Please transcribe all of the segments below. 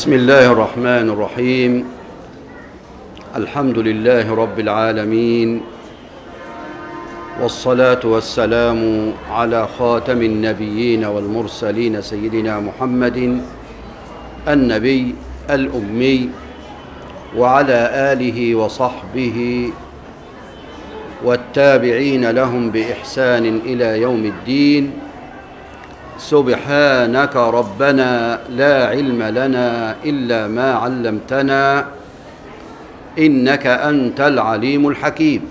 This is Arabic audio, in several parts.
بسم الله الرحمن الرحيم. الحمد لله رب العالمين. والصلاة والسلام على خاتم النبيين والمرسلين سيدنا محمد النبي الأمي وعلى آله وصحبه والتابعين لهم بإحسان إلى يوم الدين. سبحانك ربنا لا علم لنا إلا ما علمتنا إنك أنت العليم الحكيم.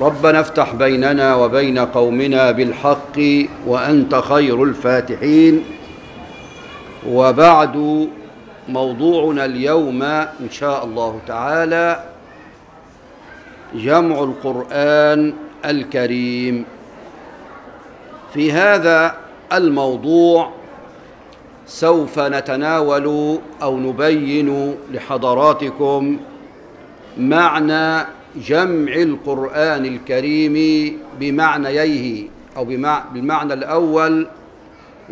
ربنا افتح بيننا وبين قومنا بالحق وأنت خير الفاتحين. وبعد موضوعنا اليوم إن شاء الله تعالى جمع القرآن الكريم. في هذا الموضوع سوف نتناول أو نبين لحضراتكم معنى جمع القرآن الكريم بمعنييه أو بالمعنى الأول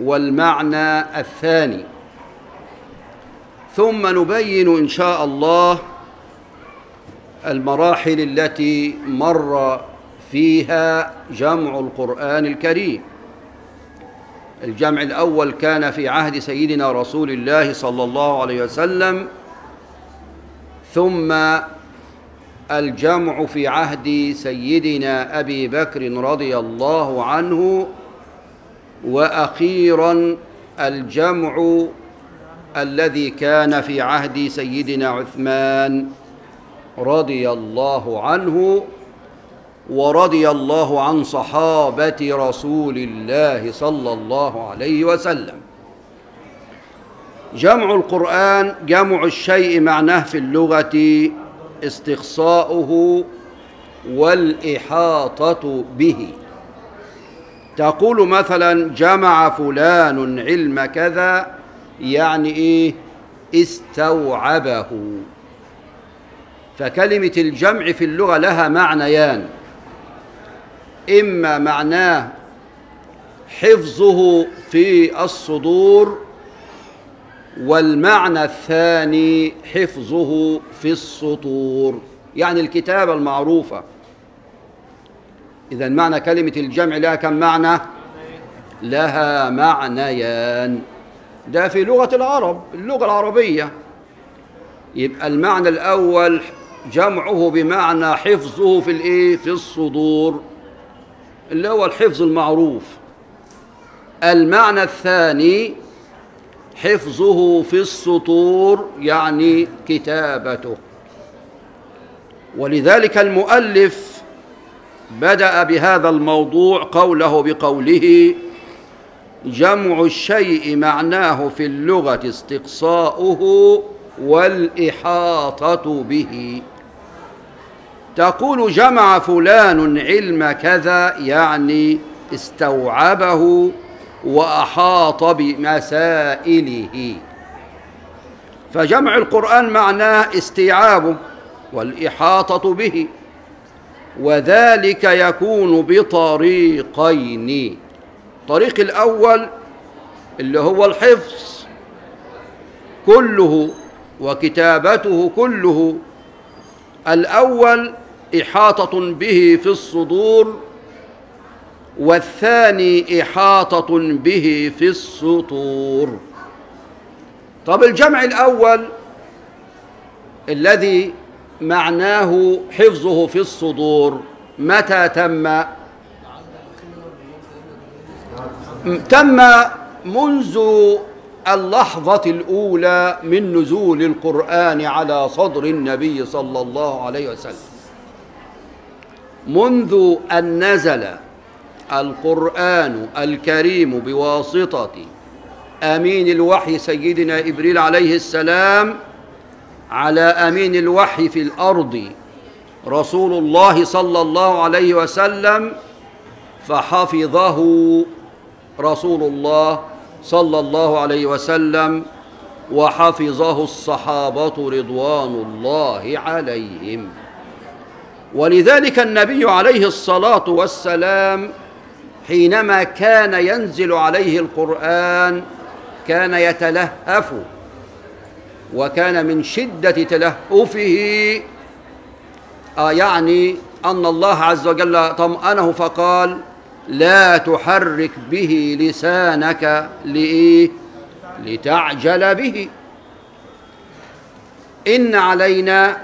والمعنى الثاني. ثم نبين إن شاء الله المراحل التي مر فيها جمع القرآن الكريم. الجمع الأول كان في عهد سيدنا رسول الله صلى الله عليه وسلم ثم الجمع في عهد سيدنا أبي بكر رضي الله عنه وأخيرا الجمع الذي كان في عهد سيدنا عثمان رضي الله عنه. ورضي الله عن صحابة رسول الله صلى الله عليه وسلم. جمع القرآن جمع الشيء معناه في اللغة استقصاؤه والإحاطة به. تقول مثلا جمع فلان علم كذا يعني إيه؟ استوعبه. فكلمة الجمع في اللغة لها معنيان. إما معناه حفظه في الصدور والمعنى الثاني حفظه في السطور. يعني الكتابة المعروفة. إذا معنى كلمة الجمع لها كم معنى؟ لها معنيان. ده في لغة العرب اللغة العربية. يبقى المعنى الأول جمعه بمعنى حفظه في الإيه؟ في الصدور. اللي هو الحفظ المعروف. المعنى الثاني حفظه في السطور يعني كتابته. ولذلك المؤلف بدأ بهذا الموضوع قوله بقوله جمع الشيء معناه في اللغة استقصاؤه والإحاطة به. تقول جمع فلان علم كذا يعني استوعبه وأحاط بمسائله. فجمع القرآن معناه استيعابه والإحاطة به وذلك يكون بطريقين. الطريق الأول اللي هو الحفظ كله وكتابته كله. الأول إحاطة به في الصدور والثاني إحاطة به في السطور. طب الجمع الأول الذي معناه حفظه في الصدور متى تم؟ تم منذ اللحظة الأولى من نزول القرآن على صدر النبي صلى الله عليه وسلم. منذ أن نزل القرآن الكريم بواسطة أمين الوحي سيدنا إبريل عليه السلام على أمين الوحي في الأرض رسول الله صلى الله عليه وسلم فحفظه رسول الله صلى الله عليه وسلم وحفظه الصحابة رضوان الله عليهم. ولذلك النبي عليه الصلاة والسلام حينما كان ينزل عليه القرآن كان يتلهف وكان من شدة تلهفه آه يعني أن الله عز وجل طمأنه فقال لا تحرك به لسانك لإيه؟ لتعجل به. إن علينا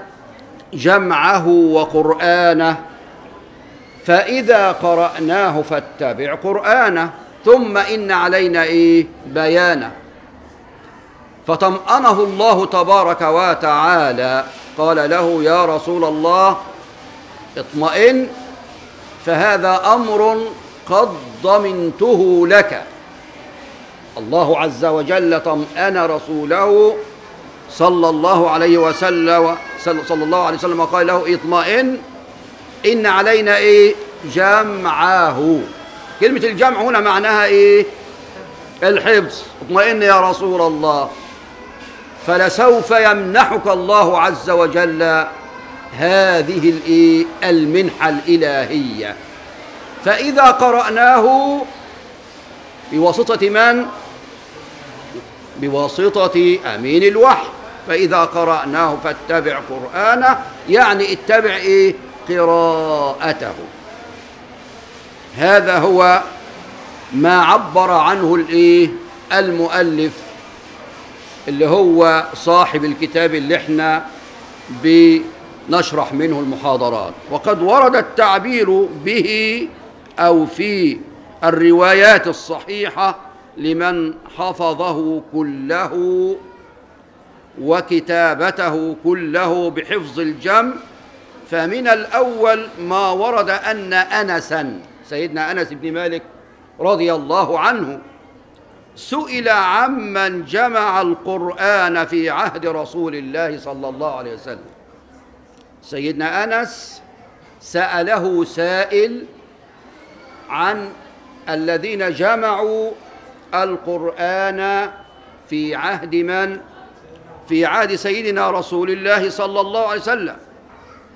جمعه وقرآنه فإذا قرأناه فاتبع قرآنه ثم إن علينا إيه؟ بيانه. فطمأنه الله تبارك وتعالى قال له يا رسول الله اطمئن فهذا أمر قد ضمنته لك. الله عز وجل طمأن رسوله صلى الله عليه وسلم صلى الله عليه وسلم قال له اطمئن إن علينا إيه؟ جمعه. كلمة الجمع هنا معناها إيه؟ الحفظ. اطمئن يا رسول الله. فلسوف يمنحك الله عز وجل هذه الإيه المنحة الإلهية. فإذا قرأناه بواسطة من؟ بواسطة أمين الوحي. فإذا قرأناه فاتبع قرآنه يعني اتبع إيه؟ قراءته هذا هو ما عبر عنه الإيه؟ المؤلف اللي هو صاحب الكتاب اللي إحنا بنشرح منه المحاضرات وقد ورد التعبير به أو في الروايات الصحيحة لمن حفظه كله وكتابته كله بحفظ الجمع فمن الأول ما ورد أن أنسا سيدنا أنس بن مالك رضي الله عنه سئل عمن جمع القرآن في عهد رسول الله صلى الله عليه وسلم سيدنا أنس سأله سائل عن الذين جمعوا القرآن في عهد من؟ في عهد سيدنا رسول الله صلى الله عليه وسلم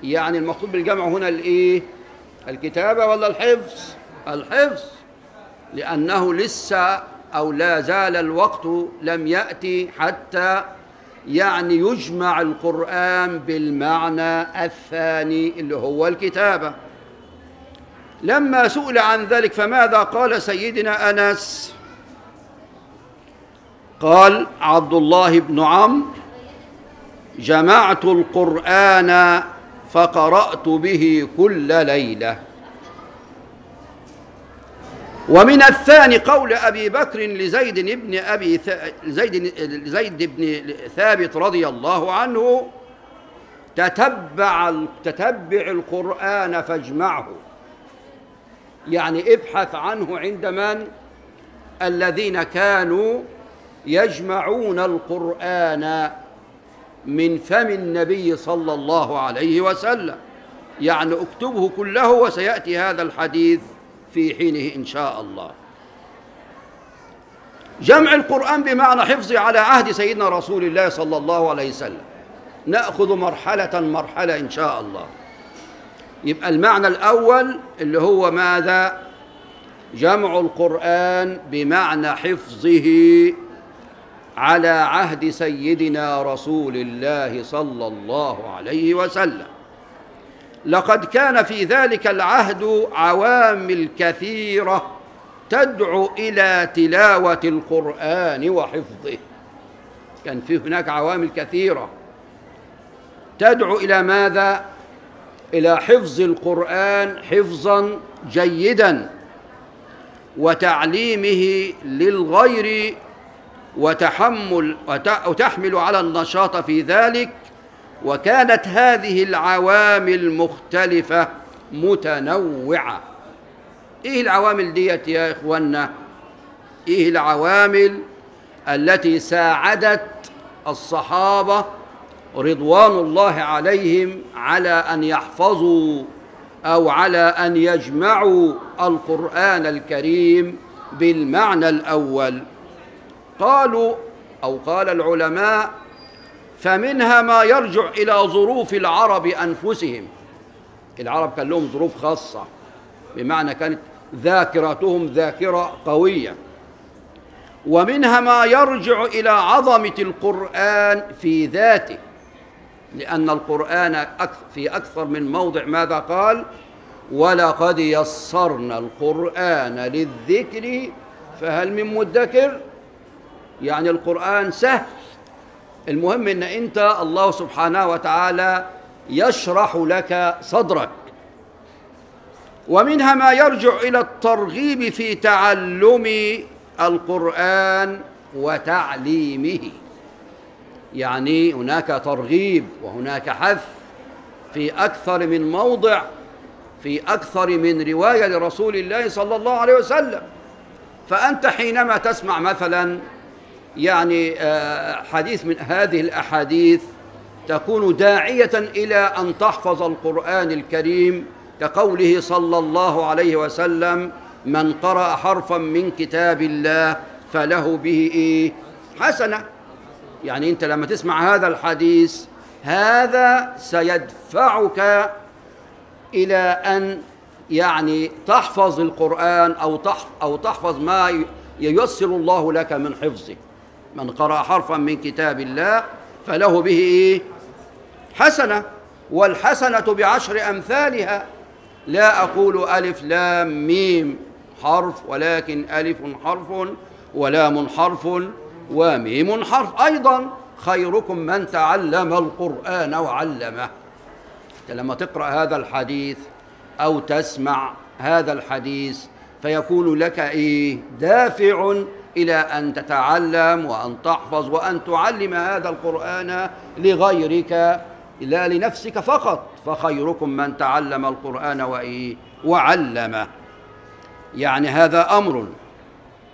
يعني المقصود بالجمع هنا الإيه؟ الكتابة ولا الحفظ؟ الحفظ لأنه لسه أو لا زال الوقت لم يأتي حتى يعني يجمع القرآن بالمعنى الثاني اللي هو الكتابة لما سئل عن ذلك فماذا قال سيدنا أنس قال عبد الله بن عمرو جمعت القرآن فقرأت به كل ليلة. ومن الثاني قول أبي بكر لزيد بن أبي زيد زيد بن ثابت رضي الله عنه تتبع تتبع القرآن فاجمعه. يعني ابحث عنه عند من؟ الذين كانوا يجمعون القرآن. من فم النبي صلى الله عليه وسلم. يعني اكتبه كله وسيأتي هذا الحديث في حينه إن شاء الله. جمع القرآن بمعنى حفظه على عهد سيدنا رسول الله صلى الله عليه وسلم. نأخذ مرحلة مرحلة إن شاء الله. يبقى المعنى الأول اللي هو ماذا؟ جمع القرآن بمعنى حفظه على عهد سيدنا رسول الله صلى الله عليه وسلم لقد كان في ذلك العهد عوامل كثيرة تدعو إلى تلاوة القرآن وحفظه كان في هناك عوامل كثيرة تدعو إلى ماذا؟ إلى حفظ القرآن حفظا جيدا وتعليمه للغير وتحمل وتحمل على النشاط في ذلك وكانت هذه العوامل مختلفة متنوعة. إيه العوامل ديت يا إخوانا إيه العوامل التي ساعدت الصحابة رضوان الله عليهم على أن يحفظوا أو على أن يجمعوا القرآن الكريم بالمعنى الأول؟ قالوا أو قال العلماء فمنها ما يرجع إلى ظروف العرب أنفسهم. العرب كان لهم ظروف خاصة بمعنى كانت ذاكرتهم ذاكرة قوية. ومنها ما يرجع إلى عظمة القرآن في ذاته لأن القرآن في أكثر من موضع ماذا قال؟ ولقد يسرنا القرآن للذكر فهل من مدكر؟ يعني القرآن سهل. المهم إن أنت الله سبحانه وتعالى يشرح لك صدرك. ومنها ما يرجع إلى الترغيب في تعلم القرآن وتعليمه. يعني هناك ترغيب وهناك حث في أكثر من موضع في أكثر من رواية لرسول الله صلى الله عليه وسلم. فأنت حينما تسمع مثلا يعني حديث من هذه الأحاديث تكون داعية إلى أن تحفظ القرآن الكريم كقوله صلى الله عليه وسلم من قرأ حرفا من كتاب الله فله به إيه؟ حسنة يعني أنت لما تسمع هذا الحديث هذا سيدفعك إلى أن يعني تحفظ القرآن أو تحفظ, أو تحفظ ما ييسر الله لك من حفظه من قرأ حرفا من كتاب الله فله به إيه؟ حسنة والحسنة بعشر أمثالها. لا أقول ألف لام ميم حرف ولكن ألف حرف ولام حرف وميم حرف. أيضا خيركم من تعلم القرآن وعلمه. لما تقرأ هذا الحديث أو تسمع هذا الحديث فيكون لك إيه؟ دافع إلى أن تتعلم وأن تحفظ وأن تعلم هذا القرآن لغيرك لا لنفسك فقط فخيركم من تعلم القرآن وإيه وعلمه. يعني هذا أمر.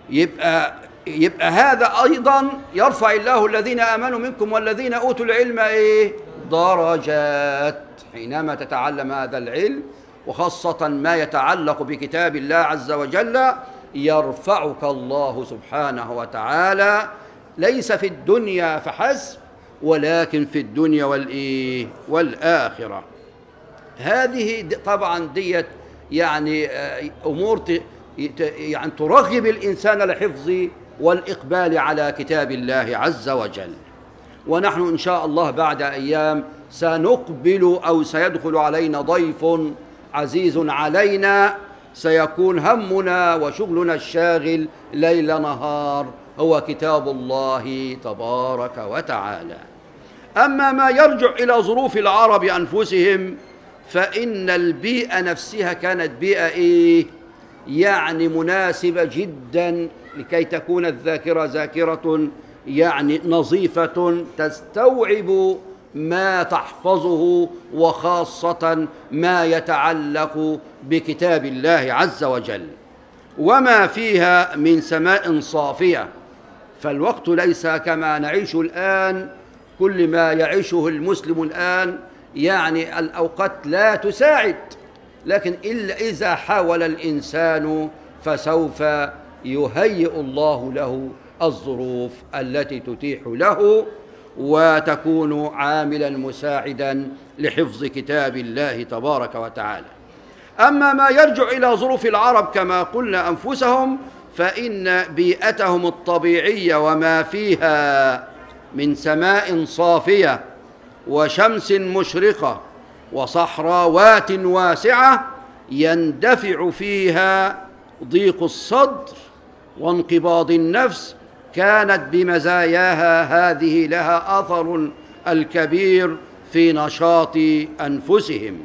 يبقى يبقى هذا أيضا يرفع الله الذين آمنوا منكم والذين أوتوا العلم إيه درجات. حينما تتعلم هذا العلم وخاصة ما يتعلق بكتاب الله عز وجل يرفعك الله سبحانه وتعالى ليس في الدنيا فحسب ولكن في الدنيا والإيه والآخرة. هذه طبعا ديت يعني أمور يعني ترغب الإنسان لحفظ والإقبال على كتاب الله عز وجل. ونحن إن شاء الله بعد أيام سنقبل أو سيدخل علينا ضيف عزيز علينا سيكون همنا وشغلنا الشاغل ليل نهار هو كتاب الله تبارك وتعالى. أما ما يرجع إلى ظروف العرب أنفسهم فإن البيئة نفسها كانت بيئة إيه؟ يعني مناسبة جدا لكي تكون الذاكرة ذاكرة يعني نظيفة تستوعب ما تحفظه وخاصة ما يتعلق بكتاب الله عز وجل. وما فيها من سماء صافية. فالوقت ليس كما نعيش الآن. كل ما يعيشه المسلم الآن يعني الأوقات لا تساعد. لكن إلا إذا حاول الإنسان فسوف يهيئ الله له الظروف التي تتيح له وتكون عاملا مساعدا لحفظ كتاب الله تبارك وتعالى. أما ما يرجع إلى ظروف العرب كما قلنا أنفسهم فإن بيئتهم الطبيعية وما فيها من سماء صافية وشمس مشرقة وصحراوات واسعة يندفع فيها ضيق الصدر وانقباض النفس كانت بمزاياها هذه لها أثر الكبير في نشاط أنفسهم.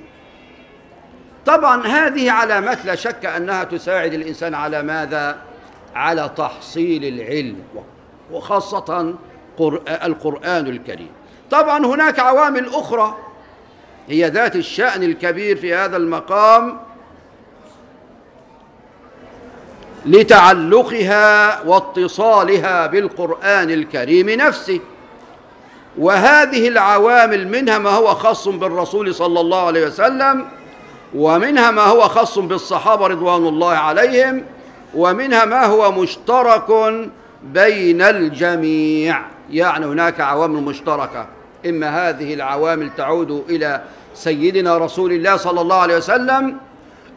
طبعا هذه علامات لا شك أنها تساعد الإنسان على ماذا؟ على تحصيل العلم وخاصة القرآن الكريم. طبعا هناك عوامل أخرى هي ذات الشأن الكبير في هذا المقام لتعلقها واتصالها بالقرآن الكريم نفسه. وهذه العوامل منها ما هو خاص بالرسول صلى الله عليه وسلم ومنها ما هو خاص بالصحابة رضوان الله عليهم ومنها ما هو مشترك بين الجميع. يعني هناك عوامل مشتركة. إما هذه العوامل تعود إلى سيدنا رسول الله صلى الله عليه وسلم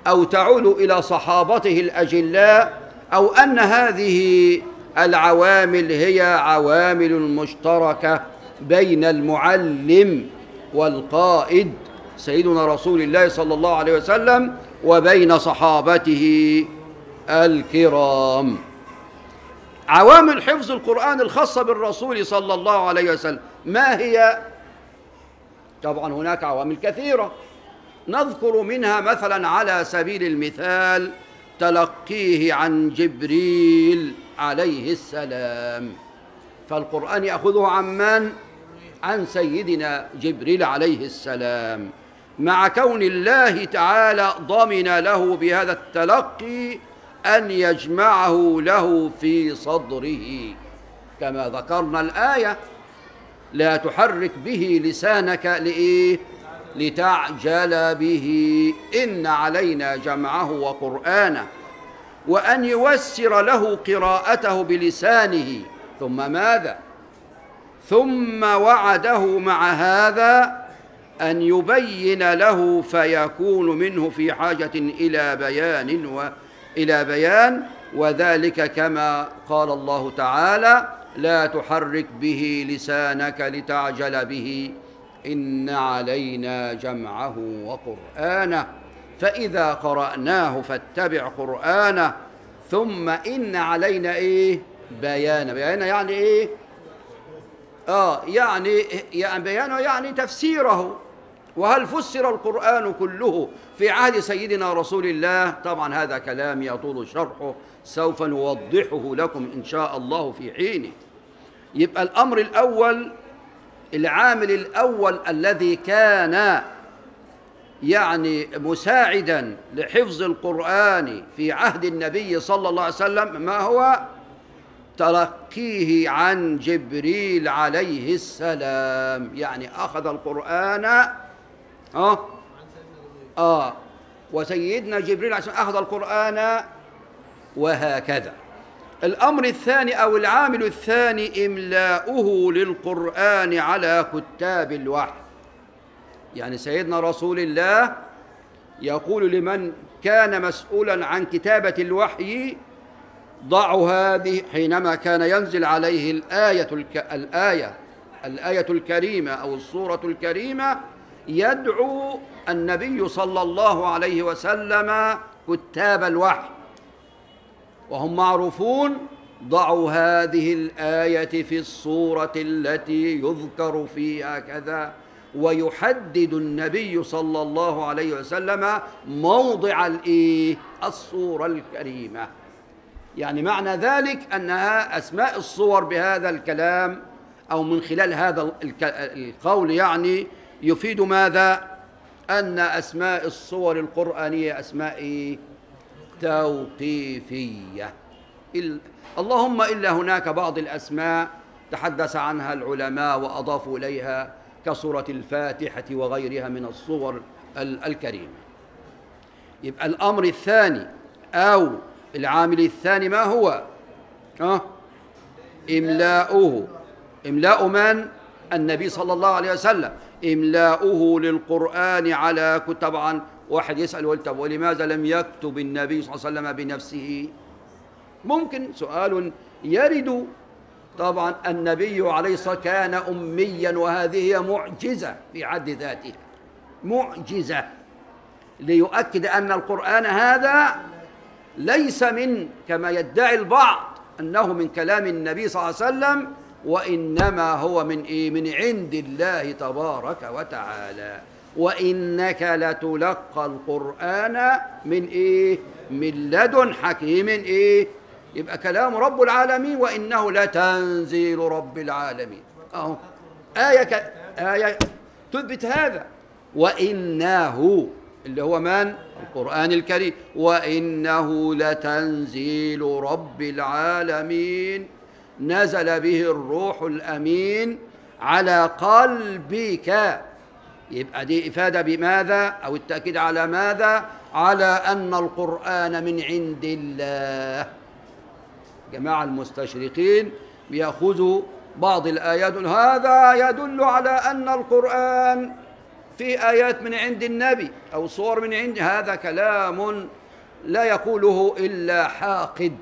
أو تعود إلى صحابته الأجلاء أو أن هذه العوامل هي عوامل مشتركة بين المعلم والقائد. سيدنا رسول الله صلى الله عليه وسلم وبين صحابته الكرام عوامل حفظ القرآن الخاصة بالرسول صلى الله عليه وسلم ما هي؟ طبعا هناك عوامل كثيرة نذكر منها مثلا على سبيل المثال تلقيه عن جبريل عليه السلام فالقرآن يأخذه عن من؟ عن سيدنا جبريل عليه السلام مع كون الله تعالى ضمن له بهذا التلقي أن يجمعه له في صدره كما ذكرنا الآية لا تحرك به لسانك لإيه؟ لتعجل به إن علينا جمعه وقرآنه وأن يوسر له قراءته بلسانه ثم ماذا؟ ثم وعده مع هذا أن يبين له فيكون منه في حاجة إلى بيان وإلى بيان وذلك كما قال الله تعالى لا تحرك به لسانك لتعجل به إن علينا جمعه وقرآنه. فإذا قرأناه فاتبع قرآنه ثم إن علينا إيه؟ بيان. بيان يعني إيه؟ آه يعني يعني بيانه يعني تفسيره. وهل فسر القرآن كله في عهد سيدنا رسول الله؟ طبعا هذا كلام يطول شرحه سوف نوضحه لكم إن شاء الله في حينه. يبقى الأمر الأول العامل الأول الذي كان يعني مساعدا لحفظ القرآن في عهد النبي صلى الله عليه وسلم ما هو؟ تلقيه عن جبريل عليه السلام. يعني أخذ القرآن آه آه وسيدنا جبريل السلام أخذ القرآن وهكذا. الأمر الثاني أو العامل الثاني إملاؤه للقرآن على كتاب الوحي. يعني سيدنا رسول الله يقول لمن كان مسؤولا عن كتابة الوحي ضعوا هذه حينما كان ينزل عليه الآية الك... الآية الآية الكريمة أو الصورة الكريمة يدعو النبي صلى الله عليه وسلم كتاب الوحي. وهم معروفون ضعوا هذه الآية في الصورة التي يذكر فيها كذا. ويحدد النبي صلى الله عليه وسلم موضع الإيه؟ الصورة الكريمة. يعني معنى ذلك أنها أسماء الصور بهذا الكلام أو من خلال هذا القول يعني يفيد ماذا؟ أن أسماء الصور القرآنية أسماء توقيفية اللهم إلا هناك بعض الأسماء تحدث عنها العلماء وأضافوا إليها كصورة الفاتحة وغيرها من الصور الكريمة يبقى الأمر الثاني أو العامل الثاني ما هو أه؟ إملاؤه إملاء من؟ النبي صلى الله عليه وسلم إملاؤه للقرآن على طبعا واحد يسأل طب ولماذا لم يكتب النبي صلى الله عليه وسلم بنفسه؟ ممكن. سؤال يرد. طبعا النبي عليه الصلاة كان أميا وهذه هي معجزة في حد ذاتها معجزة. ليؤكد أن القرآن هذا ليس من كما يدعي البعض أنه من كلام النبي صلى الله عليه وسلم وإنما هو من إيه؟ من عند الله تبارك وتعالى وإنك لتلقى القرآن من إيه؟ من لدن حكيم إيه؟ يبقى كلام رب العالمين وإنه لتنزيل رب العالمين أهو آية ك... آية تثبت هذا وإنه اللي هو من؟ القرآن الكريم وإنه لتنزيل رب العالمين نزل به الروح الأمين على قلبك. يبقى دي إفادة بماذا؟ أو التأكيد على ماذا؟ على أن القرآن من عند الله. جماعة المستشرقين بيأخذوا بعض الآيات هذا يدل على أن القرآن في آيات من عند النبي أو صور من عند هذا كلام لا يقوله إلا حاقد.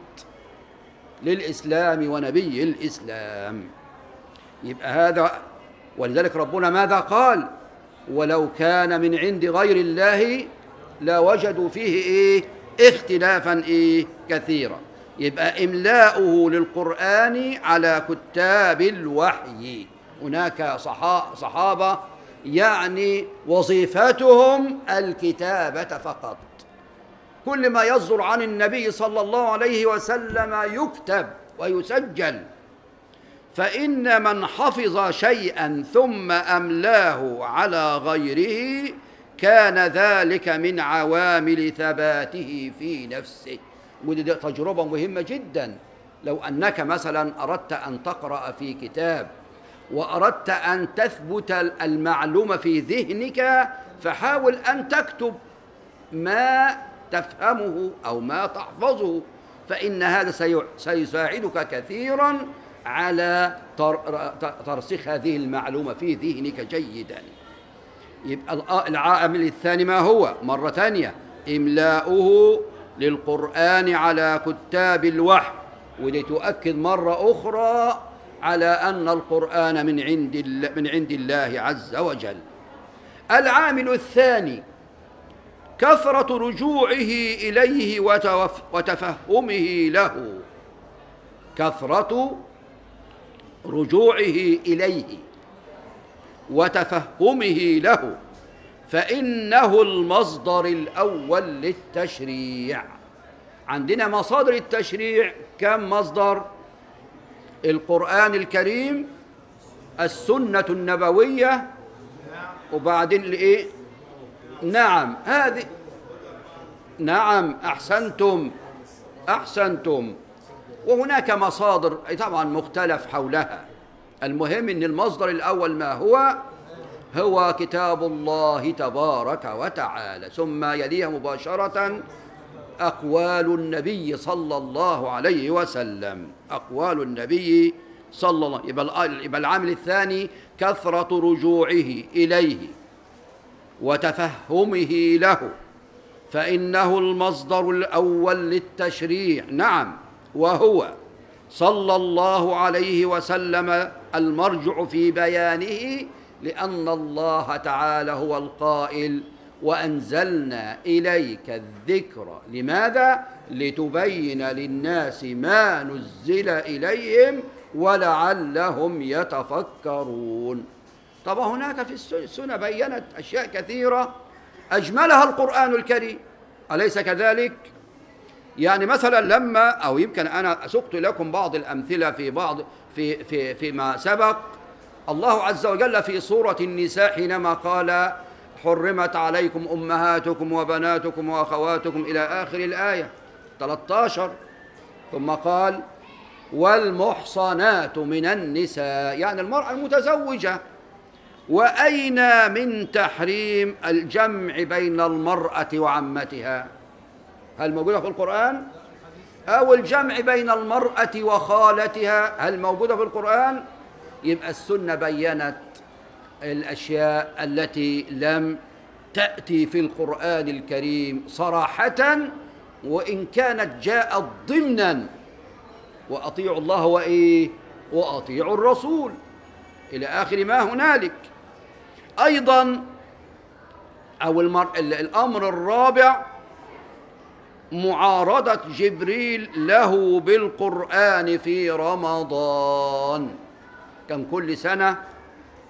للإسلام ونبي الإسلام. يبقى هذا ولذلك ربنا ماذا قال؟ ولو كان من عند غير الله لوجدوا فيه إيه؟ اختلافا إيه؟ كثيرا. يبقى إملاؤه للقرآن على كتاب الوحي. هناك صحا- صحابة يعني وظيفتهم الكتابة فقط. كل ما يصدر عن النبي صلى الله عليه وسلم يكتب ويسجل. فإن من حفظ شيئا ثم أملاه على غيره كان ذلك من عوامل ثباته في نفسه. ودي دي تجربة مهمة جدا. لو أنك مثلا أردت أن تقرأ في كتاب وأردت أن تثبت المعلومة في ذهنك فحاول أن تكتب ما تفهمه أو ما تحفظه فإن هذا سي- سيساعدك كثيرا على تر- ترسيخ هذه المعلومة في ذهنك جيدا. يبقى العامل الثاني ما هو؟ مرة ثانية إملاؤه للقرآن على كتاب الوحي ودي تؤكد مرة أخرى على أن القرآن من عند من عند الله عز وجل. العامل الثاني كثرة رجوعه إليه وتفهمه له. كثرة رجوعه إليه وتفهمه له. فإنه المصدر الأول للتشريع. عندنا مصادر التشريع كم مصدر؟ القرآن الكريم السنة النبوية وبعدين الإيه؟ نعم هذه نعم أحسنتم أحسنتم. وهناك مصادر طبعا مختلف حولها. المهم إن المصدر الأول ما هو؟ هو كتاب الله تبارك وتعالى. ثم يليه مباشرة أقوال النبي صلى الله عليه وسلم. أقوال النبي صلى الله يبقى العامل الثاني كثرة رجوعه إليه. وتفهمه له. فإنه المصدر الأول للتشريع. نعم. وهو صلى الله عليه وسلم المرجع في بيانه لأن الله تعالى هو القائل وأنزلنا إليك الذكر. لماذا؟ لتبين للناس ما نزل إليهم ولعلهم يتفكرون. طبعا هناك في الس- السنة بينت أشياء كثيرة أجملها القرآن الكريم أليس كذلك؟ يعني مثلا لما أو يمكن أنا سقت لكم بعض الأمثلة في بعض في في فيما سبق الله عز وجل في سورة النساء حينما قال حرمت عليكم أمهاتكم وبناتكم وأخواتكم إلى آخر الآية 13 ثم قال والمحصنات من النساء يعني المرأة المتزوجة وأين من تحريم الجمع بين المرأة وعمتها هل موجودة في القرآن؟ أو الجمع بين المرأة وخالتها هل موجودة في القرآن؟ يبقى السنة بينت الأشياء التي لم تأتي في القرآن الكريم صراحة وإن كانت جاءت ضمنا وأطيعوا الله وإيه؟ وأطيعوا الرسول إلى آخر ما هنالك أيضا أو المر... ال- الأمر الرابع معارضة جبريل له بالقرآن في رمضان. كان كل سنة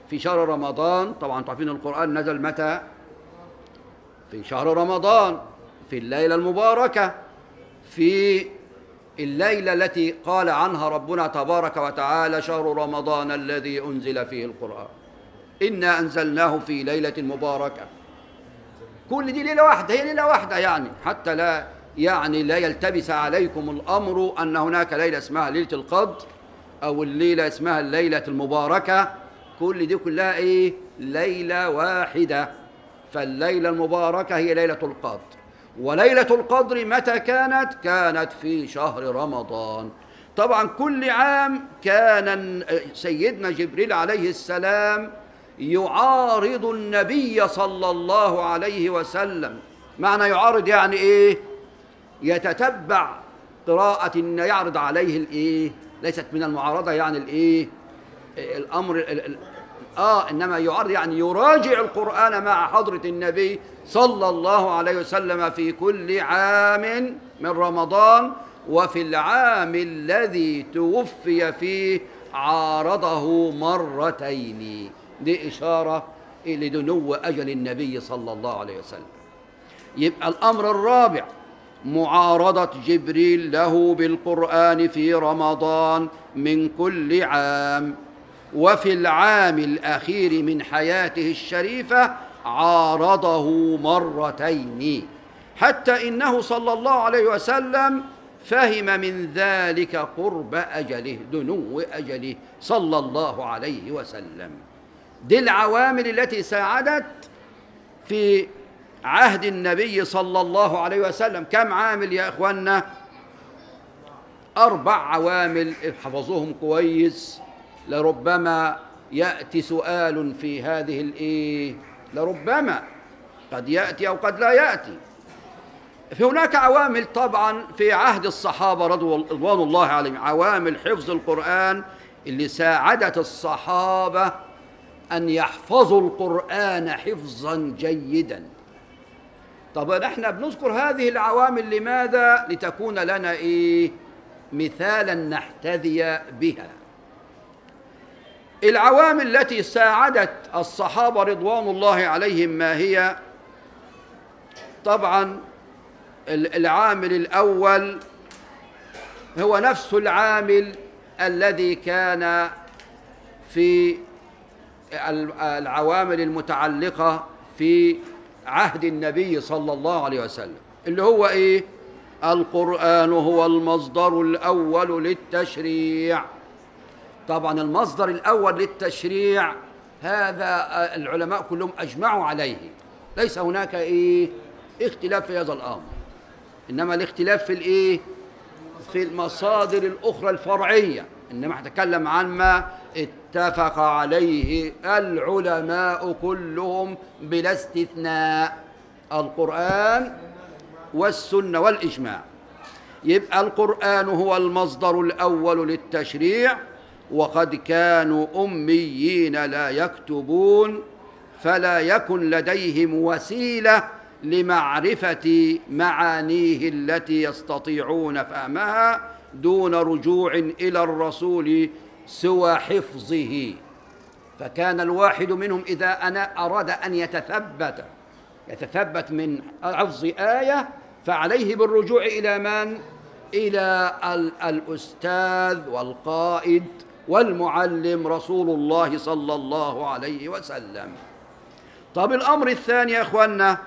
في شهر رمضان. طبعا تعرفين القرآن نزل متى؟ في شهر رمضان في الليلة المباركة في الليلة التي قال عنها ربنا تبارك وتعالى شهر رمضان الذي أنزل فيه القرآن. إنا أنزلناه في ليلة مباركة. كل دي ليلة واحدة هي ليلة واحدة يعني. حتى لا يعني لا يلتبس عليكم الأمر أن هناك ليلة اسمها ليلة القدر أو الليلة اسمها الليلة المباركة. كل دي كلها إيه؟ ليلة واحدة. فالليلة المباركة هي ليلة القدر. وليلة القدر متى كانت؟ كانت في شهر رمضان. طبعا كل عام كان سيدنا جبريل عليه السلام يعارض النبي صلى الله عليه وسلم. معنى يعارض يعني إيه؟ يتتبع قراءة إن يعرض عليه الإيه؟ ليست من المعارضة يعني الإيه؟ الأمر ال- ال- آه إنما يعرض يعني يراجع القرآن مع حضرة النبي صلى الله عليه وسلم في كل عام من رمضان وفي العام الذي توفي فيه عارضه مرتين. دي إشارة لدنو أجل النبي صلى الله عليه وسلم. يبقى الأمر الرابع معارضة جبريل له بالقرآن في رمضان من كل عام وفي العام الأخير من حياته الشريفة عارضه مرتين حتى إنه صلى الله عليه وسلم فهم من ذلك قرب أجله دنو أجله صلى الله عليه وسلم. دي العوامل التي ساعدت في عهد النبي صلى الله عليه وسلم. كم عامل يا إخوانا أربع عوامل حفظوهم كويس. لربما يأتي سؤال في هذه الإيه لربما قد يأتي أو قد لا يأتي. في هناك عوامل طبعا في عهد الصحابة رضوان الله عليهم. عوامل حفظ القرآن اللي ساعدت الصحابة أن يحفظوا القرآن حفظا جيدا. طب إحنا بنذكر هذه العوامل لماذا؟ لتكون لنا إيه؟ مثالا نحتذي بها. العوامل التي ساعدت الصحابة رضوان الله عليهم ما هي؟ طبعا العامل الأول هو نفس العامل الذي كان في العوامل المتعلقة في عهد النبي صلى الله عليه وسلم اللي هو إيه؟ القرآن هو المصدر الأول للتشريع. طبعا المصدر الأول للتشريع هذا العلماء كلهم أجمعوا عليه. ليس هناك إيه؟ اختلاف في هذا الأمر. إنما الاختلاف في الإيه؟ في المصادر الأخرى الفرعية. إنما هتكلم عن ما اتفق عليه العلماء كلهم بلا استثناء القرآن والسنة والإجماع. يبقى القرآن هو المصدر الأول للتشريع وقد كانوا أميين لا يكتبون فلا يكن لديهم وسيلة لمعرفة معانيه التي يستطيعون فهمها دون رجوع إلى الرسول سوى حفظه. فكان الواحد منهم إذا أنا أراد أن يتثبت يتثبت من حفظ آية فعليه بالرجوع إلى من؟ إلى الأستاذ والقائد والمعلم رسول الله صلى الله عليه وسلم. طب الأمر الثاني يا أخوانا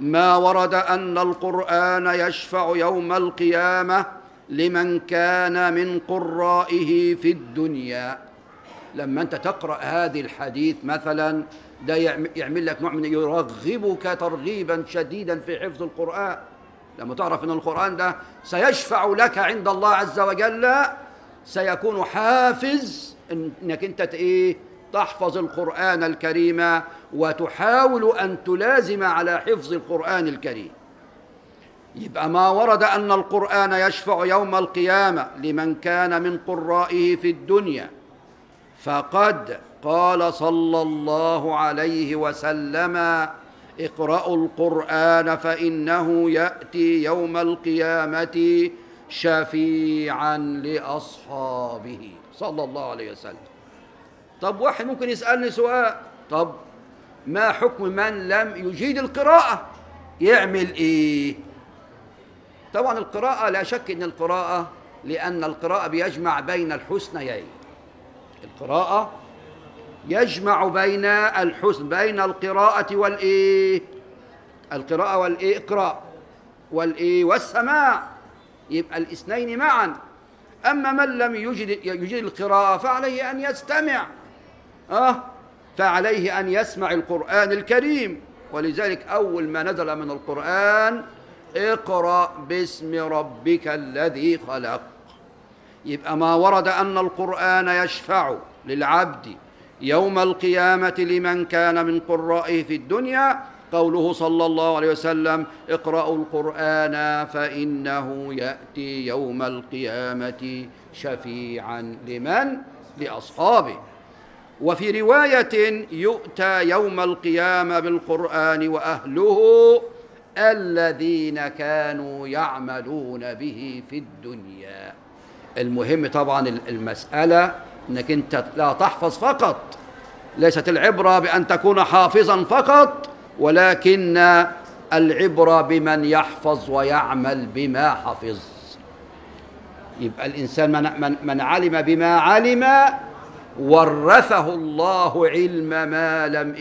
ما ورد أن القرآن يشفع يوم القيامة؟ لمن كان من قرائه في الدنيا. لما أنت تقرأ هذه الحديث مثلا ده يعمل لك نوع من يرغبك ترغيبا شديدا في حفظ القرآن. لما تعرف أن القرآن ده سيشفع لك عند الله عز وجل سيكون حافز أنك أنت إيه تحفظ القرآن الكريم وتحاول أن تلازم على حفظ القرآن الكريم. يبقى ما ورد أن القرآن يشفع يوم القيامة لمن كان من قرائه في الدنيا. فقد قال صلى الله عليه وسلم اقرأوا القرآن فإنه يأتي يوم القيامة شفيعا لأصحابه. صلى الله عليه وسلم. طب واحد ممكن يسألني سؤال؟ طب ما حكم من لم يجيد القراءة؟ يعمل إيه؟ طبعا القراءة لا شك أن القراءة لأن القراءة بيجمع بين الحسنيين. القراءة يجمع بين الحسن بين القراءة والإيه؟ القراءة والإيه؟ إقراء والإيه؟ والسماع. يبقى الاثنين معا. أما من لم يجد يجد القراءة فعليه أن يستمع. أه؟ فعليه أن يسمع القرآن الكريم. ولذلك أول ما نزل من القرآن اقرأ باسم ربك الذي خلق. يبقى ما ورد أن القرآن يشفع للعبد يوم القيامة لمن كان من قرائه في الدنيا. قوله صلى الله عليه وسلم اقرأوا القرآن فإنه يأتي يوم القيامة شفيعا لمن؟ لأصحابه. وفي رواية يؤتى يوم القيامة بالقرآن وأهله الذين كانوا يعملون به في الدنيا. المهم طبعا المسألة أنك أنت لا تحفظ فقط. ليست العبرة بأن تكون حافظا فقط ولكن العبرة بمن يحفظ ويعمل بما حفظ. يبقى الإنسان من, من, من علم بما علم ورثه الله علم ما لم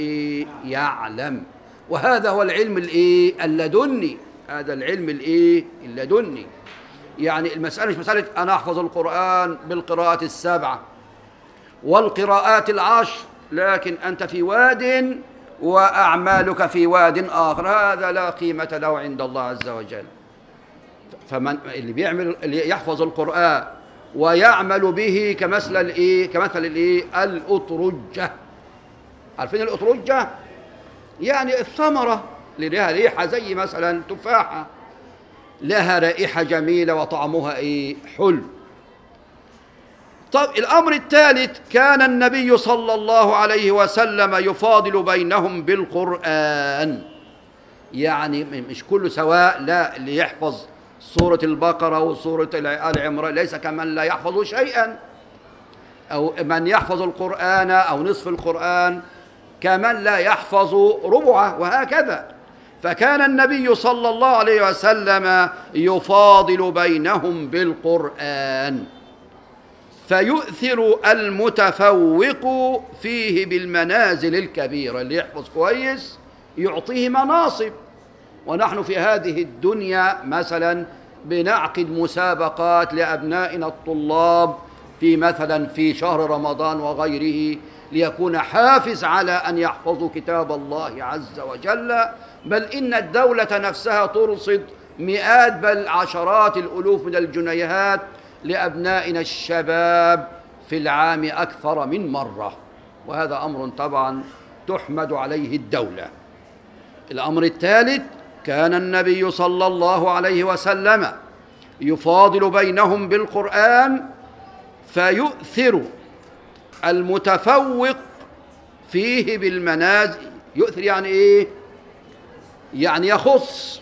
يعلم. وهذا هو العلم الإيه؟ اللدني. هذا العلم الإيه؟ اللدني. يعني المسألة مش مسألة أنا أحفظ القرآن بالقراءات السبعة والقراءات العشر لكن أنت في واد وأعمالك في واد آخر. هذا لا قيمة له عند الله عز وجل. فمن اللي بيعمل اللي يحفظ القرآن ويعمل به كمثل الإيه؟ كمثل الإيه؟ الأطرجة. عارفين الأطرجة؟ يعني الثمرة لها ريحة زي مثلا تفاحة. لها رائحة جميلة وطعمها إيه؟ حلو. طب الأمر الثالث كان النبي صلى الله عليه وسلم يفاضل بينهم بالقرآن. يعني مش كله سواء لا اللي يحفظ سورة البقرة وسورة آل عمران ليس كمن لا يحفظ شيئا. أو من يحفظ القرآن أو نصف القرآن كمن لا يحفظ ربعه وهكذا. فكان النبي صلى الله عليه وسلم يفاضل بينهم بالقرآن فيؤثر المتفوق فيه بالمنازل الكبيرة. اللي يحفظ كويس يعطيه مناصب. ونحن في هذه الدنيا مثلا بنعقد مسابقات لأبنائنا الطلاب في مثلا في شهر رمضان وغيره ليكون حافز على أن يحفظوا كتاب الله عز وجل. بل إن الدولة نفسها ترصد مئات بل عشرات الألوف من الجنيهات لأبنائنا الشباب في العام أكثر من مرة. وهذا أمر طبعا تحمد عليه الدولة. الأمر الثالث كان النبي صلى الله عليه وسلم يفاضل بينهم بالقرآن فيؤثر المتفوق فيه بالمنازل يؤثر يعني إيه؟ يعني يخص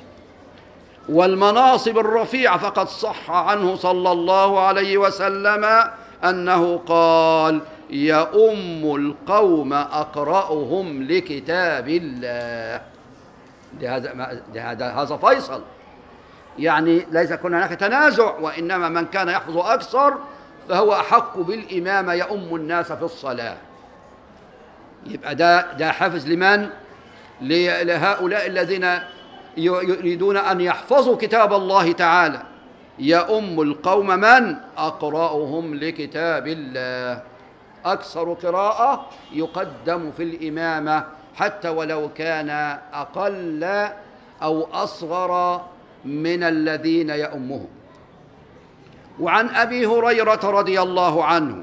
والمناصب الرفيعة فقد صح عنه صلى الله عليه وسلم أنه قال يؤم القوم أقرأهم لكتاب الله. هذا هذا هذا فيصل. يعني ليس يكون هناك تنازع وإنما من كان يحفظ أكثر فهو أحق بالإمامة يؤم الناس في الصلاة. يبقى ده ده حافز لمن؟ لهؤلاء الذين يريدون أن يحفظوا كتاب الله تعالى. يؤم القوم من؟ أقرأهم لكتاب الله. أكثر قراءة يقدم في الإمامة حتى ولو كان أقل أو أصغر من الذين يؤمهم. وعن أبي هريرة رضي الله عنه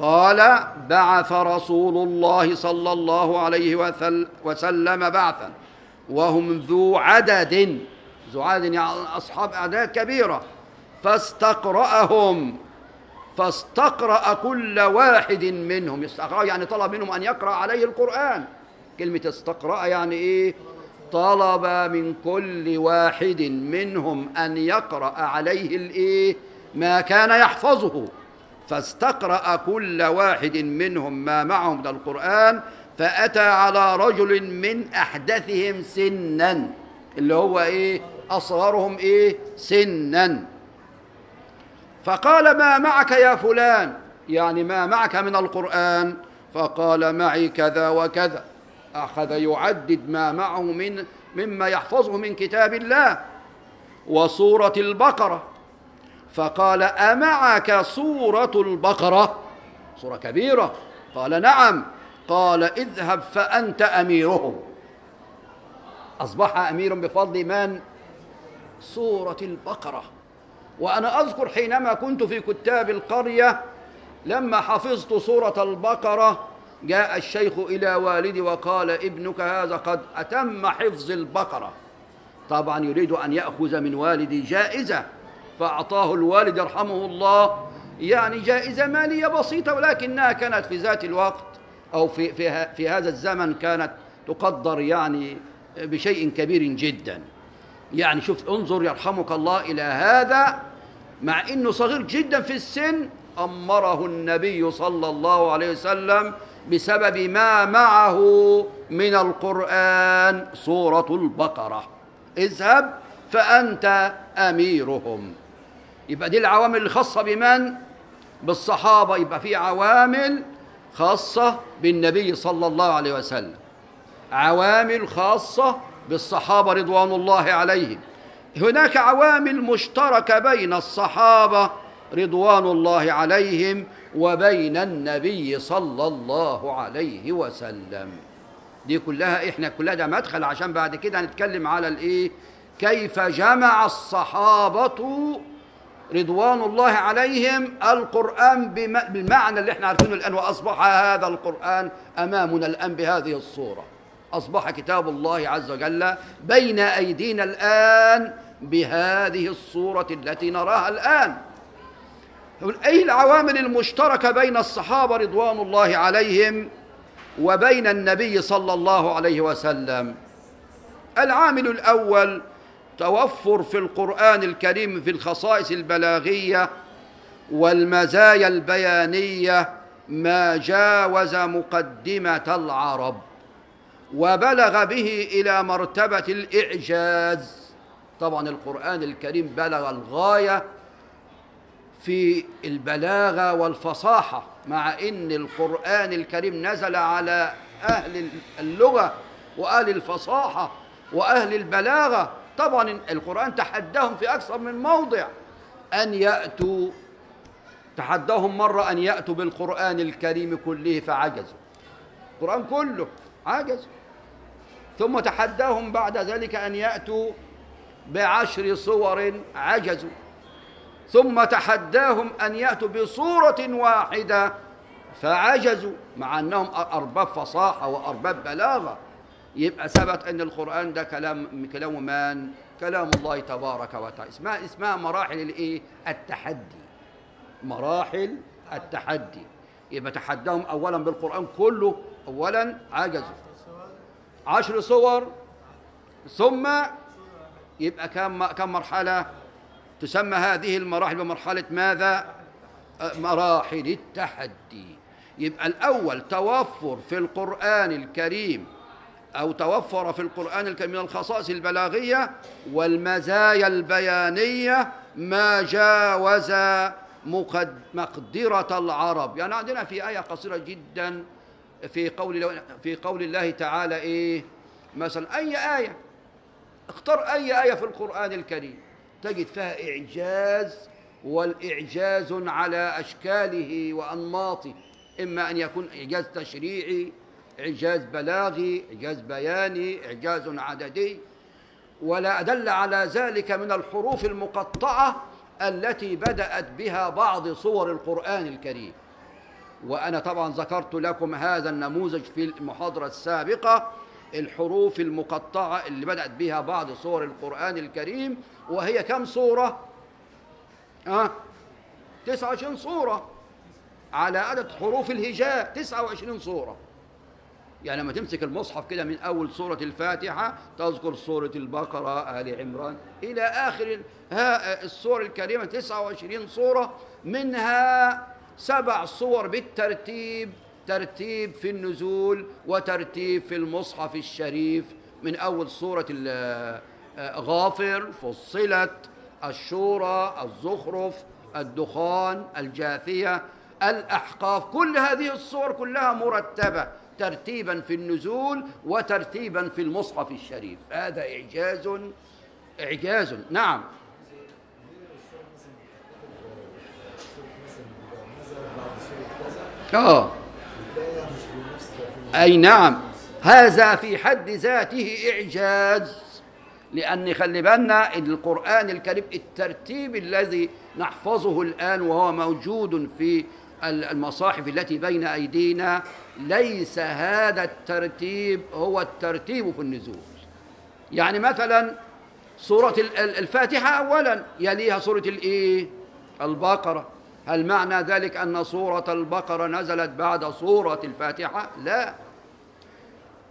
قال بعث رسول الله صلى الله عليه وسلم بعثا وهم ذو عدد ذو عدد يعني أصحاب أعداد كبيرة فاستقرأهم فاستقرأ كل واحد منهم استقرأ يعني طلب منهم أن يقرأ عليه القرآن كلمة استقرأ يعني إيه؟ طلب من كل واحد منهم أن يقرأ عليه الإيه؟ ما كان يحفظه. فاستقرأ كل واحد منهم ما معه من القرآن فأتى على رجل من أحدثهم سنا اللي هو إيه؟ أصغرهم إيه؟ سنا. فقال ما معك يا فلان؟ يعني ما معك من القرآن؟ فقال معي كذا وكذا. أخذ يعدد ما معه من مما يحفظه من كتاب الله وسورة البقرة. فقال أمعك سورة البقرة؟ سورة كبيرة. قال نعم. قال اذهب فأنت أميرهم. أصبح أمير بفضل من؟ سورة البقرة. وأنا أذكر حينما كنت في كتاب القرية لما حفظت سورة البقرة جاء الشيخ إلى والدي وقال ابنك هذا قد أتم حفظ البقرة. طبعا يريد أن يأخذ من والدي جائزة فأعطاه الوالد يرحمه الله يعني جائزة مالية بسيطة ولكنها كانت في ذات الوقت أو في, في, في هذا الزمن كانت تقدر يعني بشيء كبير جدا. يعني شوف انظر يرحمك الله إلى هذا مع أنه صغير جدا في السن أمره النبي صلى الله عليه وسلم بسبب ما معه من القرآن سورة البقرة. اذهب فأنت أميرهم. يبقى دي العوامل الخاصة بمن؟ بالصحابة. يبقى في عوامل خاصة بالنبي صلى الله عليه وسلم. عوامل خاصة بالصحابة رضوان الله عليهم. هناك عوامل مشتركة بين الصحابة رضوان الله عليهم وبين النبي صلى الله عليه وسلم. دي كلها إحنا كلها ده مدخل عشان بعد كده هنتكلم على الإيه؟ كيف جمع الصحابة رضوان الله عليهم القرآن بالمعنى اللي إحنا عارفينه الآن وأصبح هذا القرآن أمامنا الآن بهذه الصورة. أصبح كتاب الله عز وجل بين أيدينا الآن بهذه الصورة التي نراها الآن. أي العوامل المشتركة بين الصحابة رضوان الله عليهم وبين النبي صلى الله عليه وسلم؟ العامل الأول توفر في القرآن الكريم في الخصائص البلاغية والمزايا البيانية ما جاوز مقدمة العرب وبلغ به إلى مرتبة الإعجاز. طبعا القرآن الكريم بلغ الغاية في البلاغة والفصاحة مع أن القرآن الكريم نزل على أهل اللغة وأهل الفصاحة وأهل البلاغة. طبعا القرآن تحداهم في أكثر من موضع أن يأتوا تحداهم مرة أن يأتوا بالقرآن الكريم كله فعجزوا. القرآن كله عجزوا. ثم تحداهم بعد ذلك أن يأتوا بعشر صور عجزوا. ثم تحداهم أن يأتوا بصورة واحدة فعجزوا مع أنهم أرباب فصاحة وأرباب بلاغة. يبقى ثبت أن القرآن ده كلام كلام من؟ كلام الله تبارك وتعالى. اسمها اسمها مراحل الإيه؟ التحدي. مراحل التحدي. يبقى تحداهم أولا بالقرآن كله أولا عجزوا. عشر صور ثم يبقى كم كم مرحلة؟ تسمى هذه المراحل بمرحلة ماذا؟ مراحل التحدي. يبقى الأول توفر في القرآن الكريم أو توفر في القرآن الكريم من الخصائص البلاغية والمزايا البيانية ما جاوز مقدرة العرب. يعني عندنا في آية قصيرة جدا في قول في قول الله تعالى إيه؟ مثلا أي آية؟ اختر أي آية في القرآن الكريم. تجد فيها إعجاز والإعجاز على أشكاله وأنماطه. إما أن يكون إعجاز تشريعي إعجاز بلاغي إعجاز بياني إعجاز عددي. ولا أدل على ذلك من الحروف المقطعة التي بدأت بها بعض صور القرآن الكريم. وأنا طبعا ذكرت لكم هذا النموذج في المحاضرة السابقة. الحروف المقطعة اللي بدأت بها بعض صور القرآن الكريم وهي كم صورة؟ أه؟ 29 صورة على عدد حروف الهجاء 29 صورة يعني لما تمسك المصحف كده من أول سورة الفاتحة تذكر سورة البقرة آل عمران إلى آخر ها السور الكريمة 29 صورة منها سبع صور بالترتيب ترتيب في النزول وترتيب في المصحف الشريف. من أول سورة غافر فصلت الشورى الزخرف الدخان الجاثية الأحقاف. كل هذه الصور كلها مرتبة ترتيبا في النزول وترتيبا في المصحف الشريف. هذا إعجاز إعجاز. نعم. آه. أي نعم هذا في حد ذاته إعجاز لأن خلي بالنا القرآن الكريم الترتيب الذي نحفظه الآن وهو موجود في المصاحف التي بين أيدينا ليس هذا الترتيب هو الترتيب في النزول يعني مثلا سورة الفاتحة أولا يليها سورة الإيه؟ البقرة هل معنى ذلك أن سورة البقرة نزلت بعد سورة الفاتحة؟ لا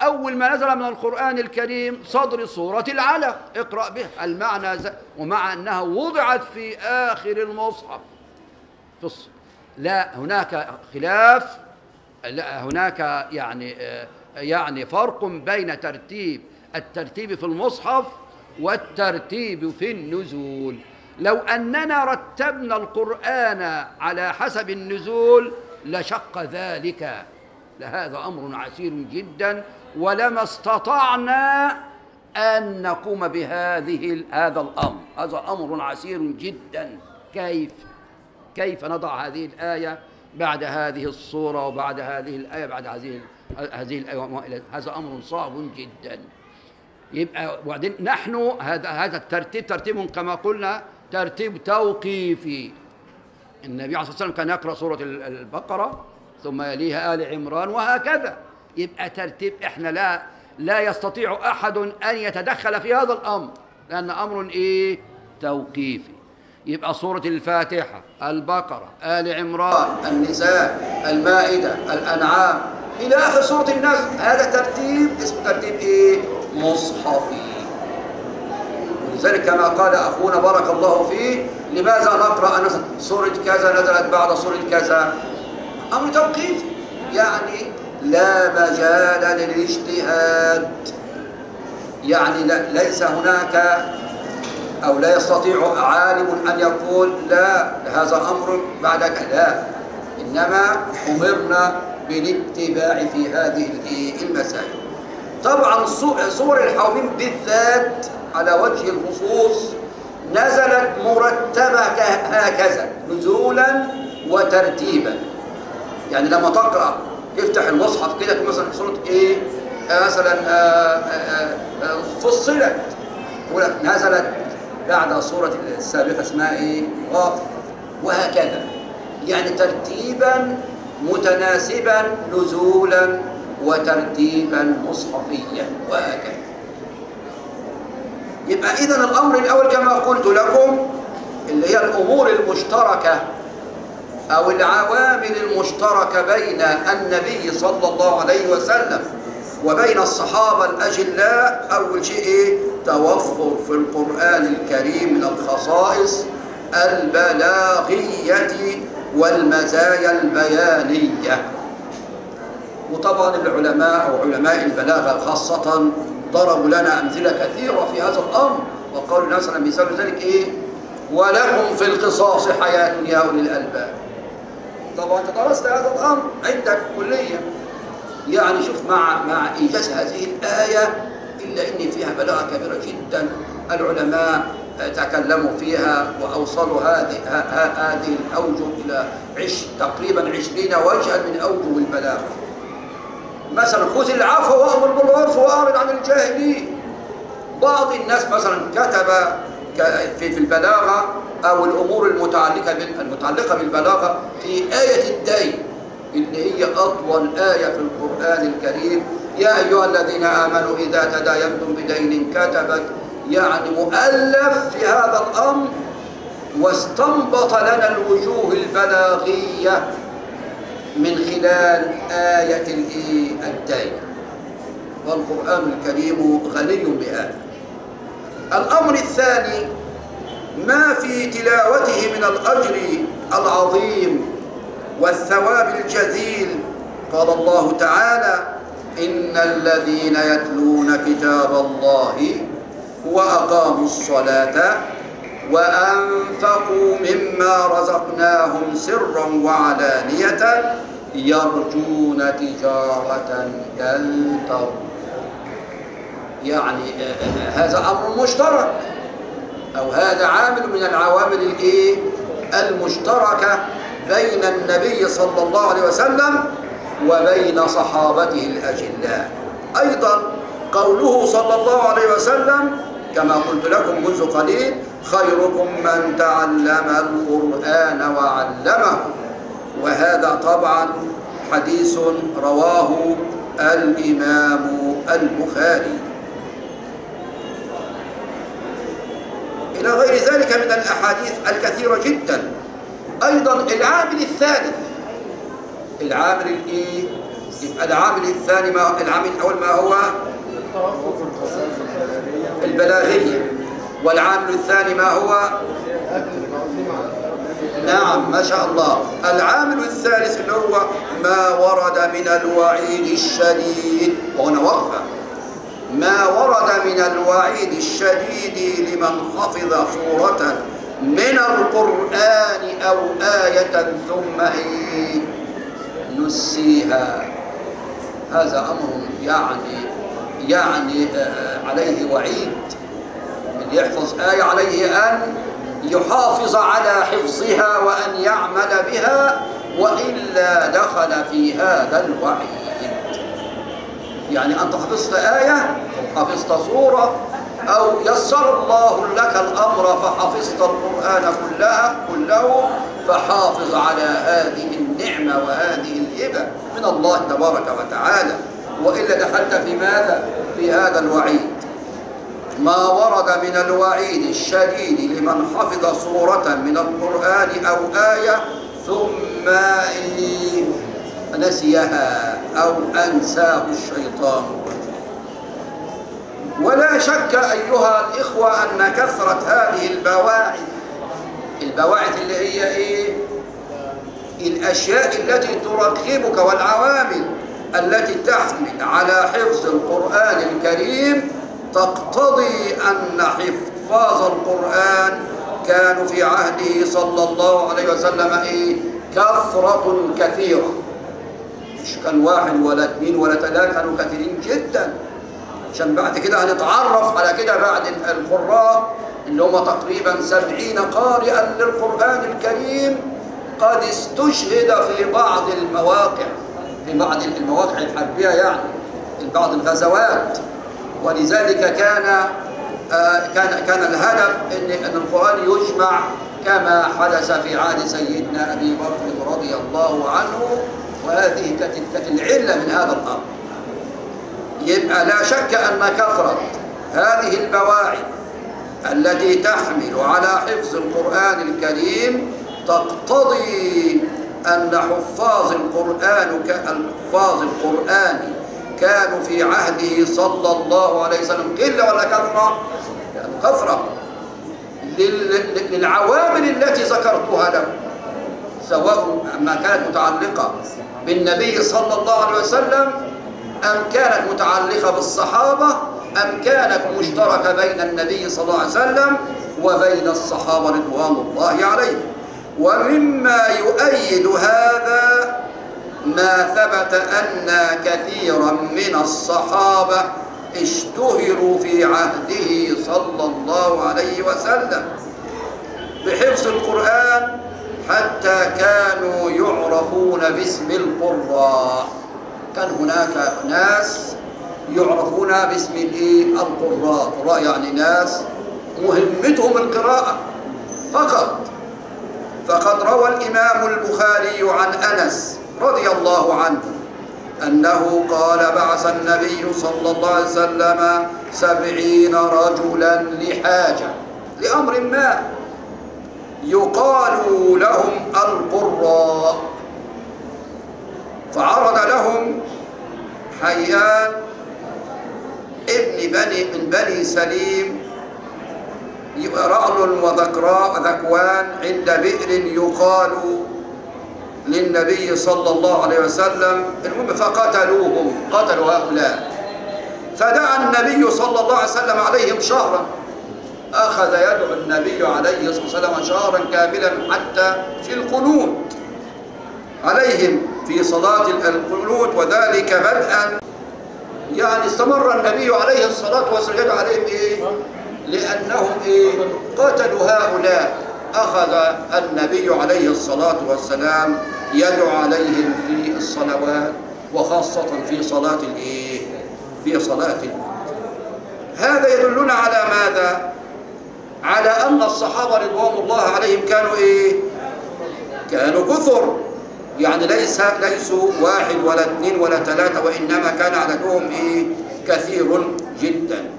أول ما نزل من القرآن الكريم صدر سورة العلق. اقرأ به المعنى. ومع أنها وضعت في آخر المصحف. في. لا هناك خلاف. لا هناك يعني يعني فرق بين ترتيب الترتيب في المصحف والترتيب في النزول. لو أننا رتبنا القرآن على حسب النزول لشق ذلك. لهذا أمر عسير جدا. ولما استطعنا أن نقوم بهذه هذا الأمر. هذا أمر عسير جدا. كيف؟ كيف نضع هذه الآية بعد هذه الصورة وبعد هذه الآية بعد هذه هذه الآية هذا أمر صعب جدا. يبقى وبعدين نحن هذا هذا الترتيب ترتيب كما قلنا ترتيب توقيفي. النبي عليه الصلاة والسلام كان يقرأ سورة البقرة ثم يليها آل عمران وهكذا. يبقى ترتيب. إحنا لا لا يستطيع أحد أن يتدخل في هذا الأمر لأن أمر إيه؟ توقيفي. يبقى سورة الفاتحة البقرة آل عمران النساء المائدة الأنعام. إلى آخر سورة الناس هذا ترتيب. اسمه ترتيب إيه؟ مصحفي. ولذلك كما قال أخونا بارك الله فيه لماذا نقرأ أن سورة كذا نزلت بعد سورة كذا. أمر توقيفي. يعني لا مجال للإجتهاد. يعني ليس هناك أو لا يستطيع عالم أن يقول لا هذا أمر بعدك لا إنما أمرنا بالاتباع في هذه المسائل. طبعا صور الحوميم بالذات على وجه الخصوص نزلت مرتبة هكذا نزولا وترتيبا. يعني لما تقرأ افتح المصحف كده مثلا سورة إيه؟ آه مثلا آه آه فصلت. نزلت بعد سورة السابقة اسمها إيه؟ وهكذا. يعني ترتيبا متناسبا نزولا وترتيبا مصحفيا. وهكذا. يبقى إذا الأمر الأول كما قلت لكم اللي هي الأمور المشتركة. أو العوامل المشتركة بين النبي صلى الله عليه وسلم وبين الصحابة الأجلاء؟ أول شيء إيه؟ توفر في القرآن الكريم من الخصائص البلاغية والمزايا البيانية. وطبعا العلماء أو علماء البلاغة خاصة ضربوا لنا أمثلة كثيرة في هذا الأمر وقالوا مثلا مثال ذلك إيه؟ ولكم في القصاص حياة يا أولي الألباب. طبعا انت درست هذا الأمر. عندك في الكليه يعني شوف مع مع إيجاز هذه الآية إلا ان فيها بلاغه كبيره جدا. العلماء تكلموا فيها وأوصلوا هذه هذه الأوجه إلى عش تقريبا عشرين وجها من أوجه البلاغة. مثلا خذ العفو وأمر بالعرف وأعرض عن الجاهلين. بعض الناس مثلا كتب في البلاغة أو الأمور المتعلقة المتعلقة بالبلاغة في آية الدين اللي هي أطول آية في القرآن الكريم. يا أيها الذين آمنوا إذا تداينتم بدين كتبت يعني مؤلف في هذا الأمر واستنبط لنا الوجوه البلاغية من خلال آية الدين. والقرآن الكريم غني بهذا. الأمر الثاني ما في تلاوته من الأجر العظيم والثواب الجزيل. قال الله تعالى إن الذين يتلون كتاب الله وأقاموا الصلاة وأنفقوا مما رزقناهم سرا وعلانية يرجون تجارة لن يعني هذا أمر مشترك. أو هذا عامل من العوامل الإيه؟ المشتركة بين النبي صلى الله عليه وسلم وبين صحابته الأجلاء. أيضا قوله صلى الله عليه وسلم كما قلت لكم منذ قليل خيركم من تعلم القرآن وعلمه. وهذا طبعا حديث رواه الإمام البخاري. إلى غير ذلك من الأحاديث الكثيرة جدا. أيضا العامل الثالث. العامل؟ يبقى العامل الثاني ما العامل الأول ما هو؟ البلاغية والعامل الثاني ما هو؟ نعم ما شاء الله. العامل الثالث اللي هو ما ورد من الوعيد الشديد. وهنا وقفة. ما ورد من الوعيد الشديد لمن حفظ سورة من القرآن أو آية ثم إيه نسيها. هذا أمر يعني يعني آه، عليه وعيد. اللي يحفظ آية عليه أن يحافظ على حفظها وأن يعمل بها وإلا دخل في هذا الوعيد. يعني أنت حفظت آية حفظت سورة أو يسر الله لك الأمر فحفظت القرآن كلها كله فحافظ على هذه النعمة وهذه الهبة من الله تبارك وتعالى وإلا دخلت في ماذا؟ في هذا الوعيد ما ورد من الوعيد الشديد لمن حفظ سورة من القرآن أو آية ثم نسيها أو أنساه الشيطان ولا شك أيها الإخوة أن كثرة هذه البواعث البواعث اللي هي إيه؟ الأشياء التي ترغبك والعوامل التي تحمل على حفظ القرآن الكريم تقتضي أن حفاظ القرآن كانوا في عهده صلى الله عليه وسلم إيه؟ كثرة كثيرة مش كان واحد ولا اثنين ولا ثلاثة كانوا كثيرين جدا. عشان بعد كده هنتعرف على كده بعد القراء اللي هم تقريبا سبعين قارئا للقرآن الكريم قد استشهد في بعض المواقع في بعض المواقع الحربية يعني في بعض الغزوات. ولذلك كان آه كان كان الهدف إن إن القرآن يجمع كما حدث في عهد سيدنا أبي بكر رضي الله عنه وهذه العله من هذا الأمر. يبقى لا شك أن كثرة هذه البواعث التي تحمل على حفظ القرآن الكريم تقتضي أن حفاظ القرآن حفاظ القرآن كانوا في عهده صلى الله عليه وسلم. قلة ولا كثرة؟ كثرة. للعوامل التي ذكرتها لكم سواء ما كانت متعلقة بالنبي صلى الله عليه وسلم أم كانت متعلقة بالصحابة أم كانت مشتركة بين النبي صلى الله عليه وسلم وبين الصحابة رضوان الله عليهم. ومما يؤيد هذا ما ثبت أن كثيرا من الصحابة اشتهروا في عهده صلى الله عليه وسلم. بحفظ القرآن حتى كانوا يعرفون باسم القراء كان هناك ناس يعرفون باسم الايه؟ القراء. قراء يعني ناس مهمتهم القراءة فقط. فقد روى الإمام البخاري عن أنس رضي الله عنه أنه قال بعث النبي صلى الله عليه وسلم سبعين رجلا لحاجة لأمر ما؟ يقال لهم القراء. فعرض لهم حيان ابن بني من بني سليم رعل وذكراء وذكوان عند بئر يقال للنبي صلى الله عليه وسلم. المهم فقتلوهم قتلوا هؤلاء. فدعا النبي صلى الله عليه وسلم عليهم شهرا. أخذ يدعو النبي عليه الصلاة والسلام شهرا كاملا حتى في القنوت عليهم في صلاة القنوت وذلك بدءا يعني استمر النبي عليه الصلاة والسلام عليهم إيه؟ لأنهم إيه؟ قتلوا هؤلاء أخذ النبي عليه الصلاة والسلام يدعو عليهم في الصلوات وخاصة في صلاة الإيه؟ في صلاة هذا يدلنا على ماذا؟ على أن الصحابة رضوان الله عليهم كانوا إيه؟ كانوا كثر يعني ليس ليسوا واحد ولا اثنين ولا ثلاثة وإنما كان عددهم إيه؟ كثير جدا.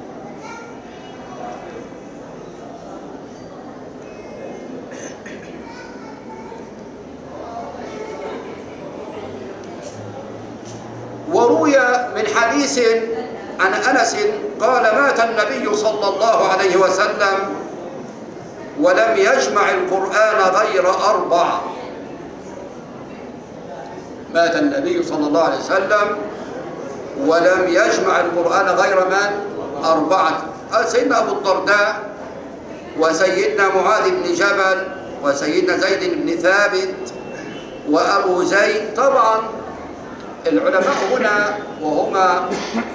وروي من حديث عن أنس قال مات النبي صلى الله عليه وسلم ولم يجمع القرآن غير أربعة مات النبي صلى الله عليه وسلم ولم يجمع القرآن غير من؟ أربعة. سيدنا أبو الدرداء وسيدنا معاذ بن جبل وسيدنا زيد بن ثابت وأبو زيد. طبعا العلماء هنا وهما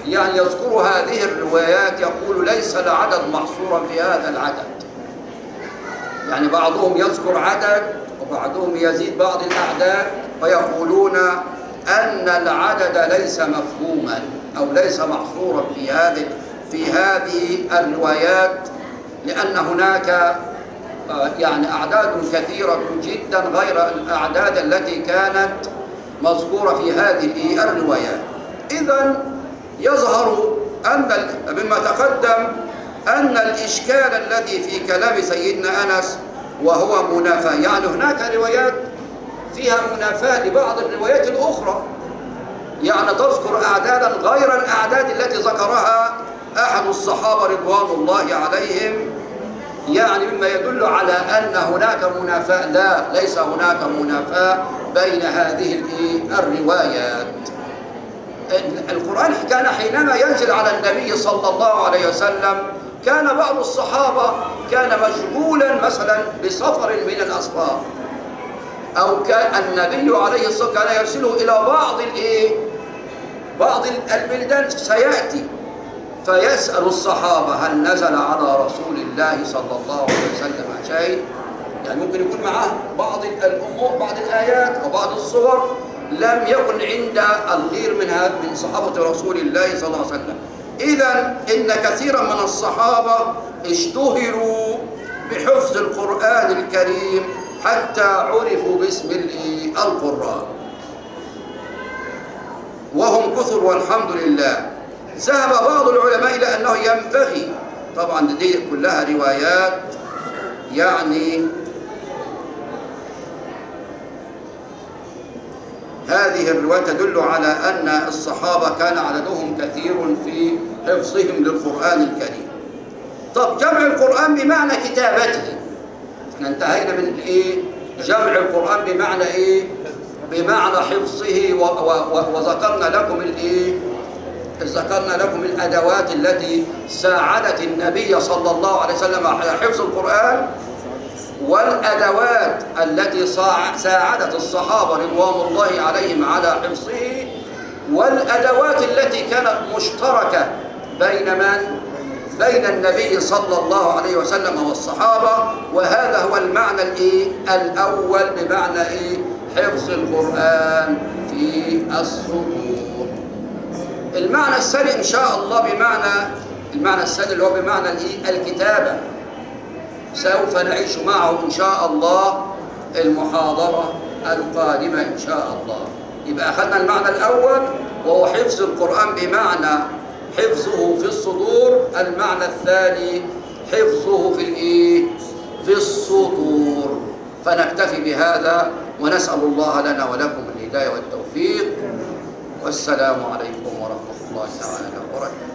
يعني يذكروا هذه الروايات يقول ليس العدد محصورا في هذا العدد. يعني بعضهم يذكر عدد وبعضهم يزيد بعض الأعداد ويقولون أن العدد ليس مفهوما أو ليس محصورا في هذه في هذه الروايات لأن هناك يعني أعداد كثيرة جدا غير الأعداد التي كانت مذكورة في هذه الروايات. إذا يظهر أن مما تقدم أن الإشكال الذي في كلام سيدنا أنس وهو منافاة يعني هناك روايات فيها منافاة لبعض الروايات الأخرى. يعني تذكر أعدادا غير الأعداد التي ذكرها أحد الصحابة رضوان الله عليهم. يعني مما يدل على أن هناك منافاة لا ليس هناك منافاة بين هذه الروايات. القرآن كان حينما ينزل على النبي صلى الله عليه وسلم كان بعض الصحابة كان مشغولا مثلا بسفر من الأسفار أو كان النبي عليه الصلاة والسلام كان يرسله إلى بعض الإيه؟ بعض البلدان سيأتي فيسأل الصحابة هل نزل على رسول الله صلى الله عليه وسلم شيء؟ يعني ممكن يكون معه بعض الأمور بعض الآيات أو بعض الصور لم يكن عند الغير من من صحابة رسول الله صلى الله عليه وسلم. إذا إن كثيرا من الصحابة اشتهروا بحفظ القرآن الكريم حتى عرفوا باسم القرآن. وهم كثر والحمد لله. ذهب بعض العلماء إلى أنه ينبغي. طبعا دي كلها روايات. يعني هذه الرواية تدل على أن الصحابة كان عددهم كثير في حفظهم للقرآن الكريم. طب جمع القرآن بمعنى كتابته. إحنا انتهينا من إيه؟ جمع القرآن بمعنى إيه؟ بمعنى حفظه وذكرنا لكم الايه ذكرنا لكم الأدوات التي ساعدت النبي صلى الله عليه وسلم على حفظ القرآن والأدوات التي ساعدت الصحابة رضوان الله عليهم على حفظه والأدوات التي كانت مشتركة بين من؟ بين النبي صلى الله عليه وسلم والصحابة وهذا هو المعنى الإيه؟ الأول بمعنى إيه؟ حفظ القرآن في الصدور المعنى الثاني إن شاء الله بمعنى المعنى الثاني اللي هو بمعنى الإيه؟ الكتابة سوف نعيش معه إن شاء الله المحاضرة القادمة إن شاء الله. يبقى أخذنا المعنى الأول وهو حفظ القرآن بمعنى حفظه في الصدور. المعنى الثاني حفظه في الإيه؟ في الصدور. فنكتفي بهذا ونسأل الله لنا ولكم الهداية والتوفيق. والسلام عليكم ورحمة الله تعالى وبركاته.